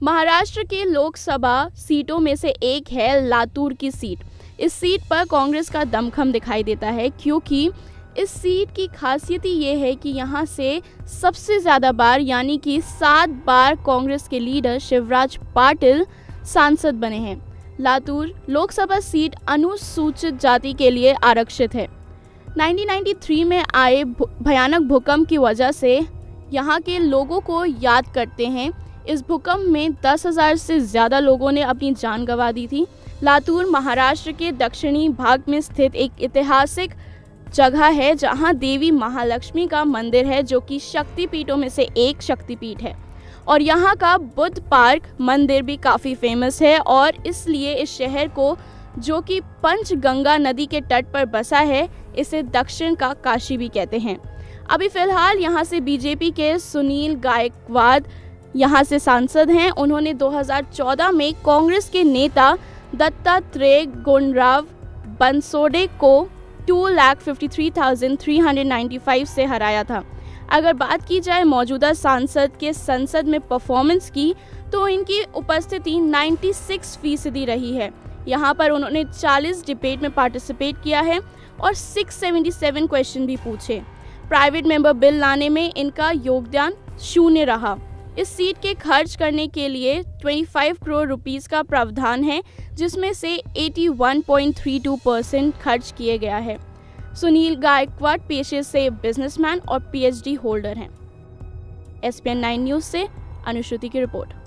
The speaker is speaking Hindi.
महाराष्ट्र के लोकसभा सीटों में से एक है लातूर की सीट। इस सीट पर कांग्रेस का दमखम दिखाई देता है, क्योंकि इस सीट की खासियत ही ये है कि यहाँ से सबसे ज़्यादा बार, यानी कि सात बार कांग्रेस के लीडर शिवराज पाटिल सांसद बने हैं। लातूर लोकसभा सीट अनुसूचित जाति के लिए आरक्षित है। 1993 में आए भयानक भूकंप की वजह से यहाँ के लोगों को याद करते हैं इस भूकंप में दस हज़ार से ज़्यादा लोगों ने अपनी जान गंवा दी थी। लातूर, महाराष्ट्र के दक्षिणी भाग में स्थित एक ऐतिहासिक जगह है, जहाँ देवी महालक्ष्मी का मंदिर है, जो कि शक्तिपीठों में से एक शक्तिपीठ है। और यहाँ का बुद्ध पार्क मंदिर भी काफ़ी फ़ेमस है, और इसलिए इस शहर को, जो कि पंचगंगा नदी के तट पर बसा है, इसे दक्षिण का काशी भी कहते हैं। अभी फ़िलहाल यहाँ से बीजेपी के सुनील गायकवाद यहाँ से सांसद हैं। उन्होंने 2014 में कांग्रेस के नेता दत्तात्रेय गुंडराव बंसोडे को two lakh fifty three thousand three hundred ninety five से हराया था। अगर बात की जाए मौजूदा सांसद के संसद में परफॉर्मेंस की तो इनकी उपस्थिति 96 फ़ीसदी रही है। यहाँ पर उन्होंने 40 डिबेट में पार्टिसिपेट किया है और 677 क्वेश्चन भी पूछे। प्राइवेट मेंबर बिल लाने में इनका योगदान शून्य रहा। इस सीट के खर्च करने के लिए 25 करोड़ रुपीस का प्रावधान है, जिसमें से 81.32 परसेंट खर्च किए गया है। सुनील गायकवाड पेशे से बिजनेसमैन और पीएचडी होल्डर हैं। एस पी न्यूज़ से अनुश्रुति की रिपोर्ट।